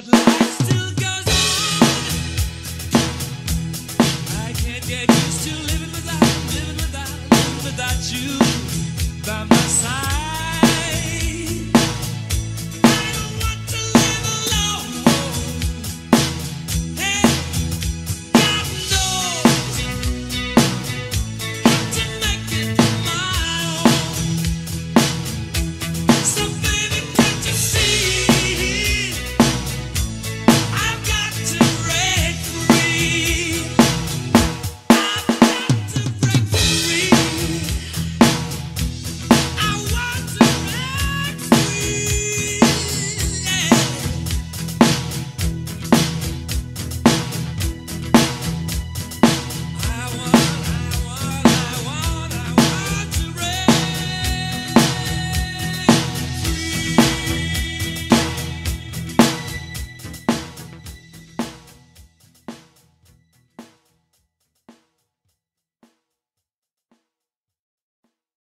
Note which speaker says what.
Speaker 1: but life.